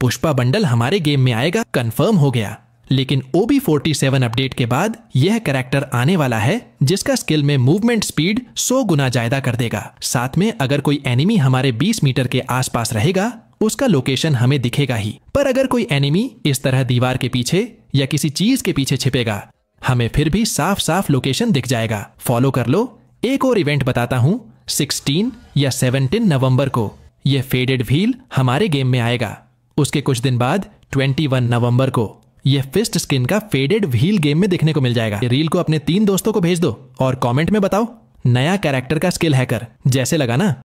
Pushpa bundle हमारे game में आएगा कंफर्म हो गया। लेकिन ओबी फोर्टी सेवन अपडेट के बाद यह कैरेक्टर आने वाला है, जिसका स्किल में मूवमेंट स्पीड 100 गुना ज़्यादा कर देगा। साथ में अगर कोई एनिमी हमारे 20 मीटर के आसपास रहेगा, उसका लोकेशन हमें दिखेगा ही। पर अगर कोई एनिमी इस तरह दीवार के पीछे या किसी चीज़ के पीछे छिपेगा, हमें फिर भी साफ़ साफ़ लोकेशन दिख जाएगा। फॉलो कर लो। एक और इवेंट बताता हूँ 16 या 17 नवंबर को। यह फेडेड व्हील हमारे गेम में आएगा। उसके कुछ दिन बाद 21 नवंबर को, यह फिस्ट स्किन का फेडेड व्हील गेम में देखने को मिल जाएगा। रील को अपने तीन दोस्तों को भेज दो और कमेंट में बताओ, नया कैरेक्टर का स्किल हैकर जैसे लगा ना?